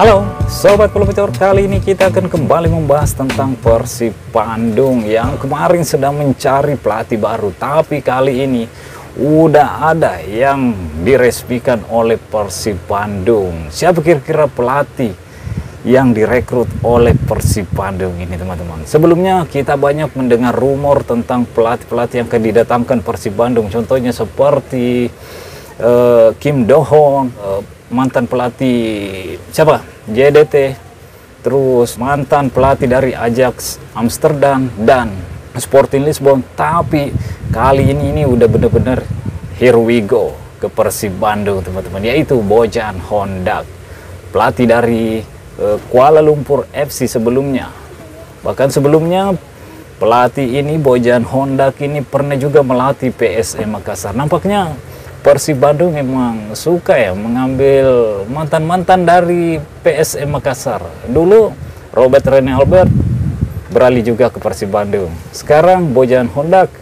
Halo Sobat Pelopecor, kali ini kita akan kembali membahas tentang Persib Bandung yang kemarin sedang mencari pelatih baru. Tapi kali ini udah ada yang diresmikan oleh Persib Bandung Siapa kira-kira pelatih yang direkrut oleh Persib Bandung ini teman-teman? Sebelumnya kita banyak mendengar rumor tentang pelatih-pelatih yang akan didatangkan Persib Bandung Contohnya seperti uh, Kim Dohon, uh, mantan pelatih siapa? JDT terus mantan pelatih dari Ajax Amsterdam dan Sporting Lisbon. Tapi kali ini ini udah bener-bener here we go ke Persib Bandung teman-teman. Yaitu Bojan Honda pelatih dari uh, Kuala Lumpur FC sebelumnya. Bahkan sebelumnya pelatih ini Bojan Honda ini pernah juga melatih PSM Makassar. Nampaknya Persib Bandung memang suka ya mengambil mantan-mantan dari PSM Makassar. Dulu Robert Rene Albert beralih juga ke Persib Bandung. Sekarang Bojan Hondak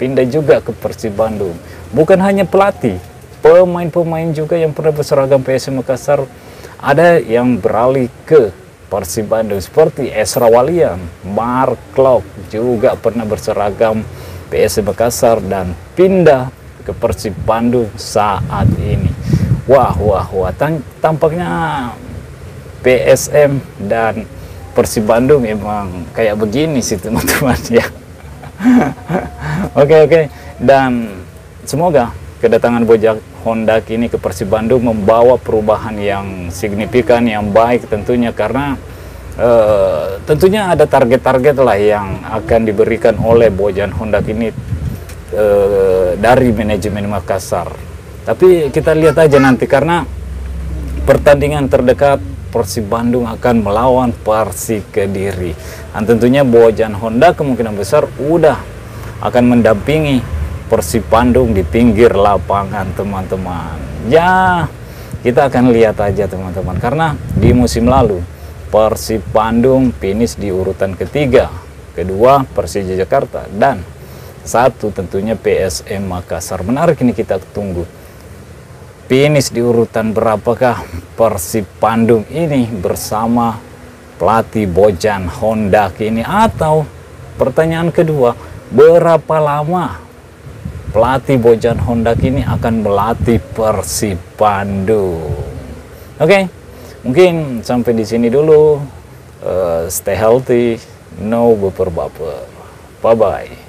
pindah juga ke Persib Bandung. Bukan hanya pelatih, pemain-pemain juga yang pernah berseragam PSM Makassar ada yang beralih ke Persib Bandung seperti Esra Walian, Mark Klok juga pernah berseragam PSM Makassar dan pindah ke Persib Bandung saat ini. Wah, wah, wah, tampaknya PSM dan Persib Bandung emang kayak begini sih teman-teman ya. Oke, oke. Dan semoga kedatangan Bojak Honda kini ke Persib Bandung membawa perubahan yang signifikan, yang baik tentunya karena uh, tentunya ada target-target lah yang akan diberikan oleh Bojan Honda ini Eh, dari manajemen Makassar. Tapi kita lihat aja nanti karena pertandingan terdekat Persib Bandung akan melawan Persik Kediri. Dan tentunya Bojan Honda kemungkinan besar udah akan mendampingi Persib Bandung di pinggir lapangan teman-teman. Ya, kita akan lihat aja teman-teman karena di musim lalu Persib Bandung finish di urutan ketiga, kedua Persija Jakarta dan satu tentunya PSM Makassar. Menarik ini kita tunggu. Finish di urutan berapakah Persib Bandung ini bersama pelatih Bojan Honda ini atau pertanyaan kedua, berapa lama pelatih Bojan Honda ini akan melatih Persib Bandung? Oke, okay, mungkin sampai di sini dulu. Uh, stay healthy, no baper-baper. Bye-bye.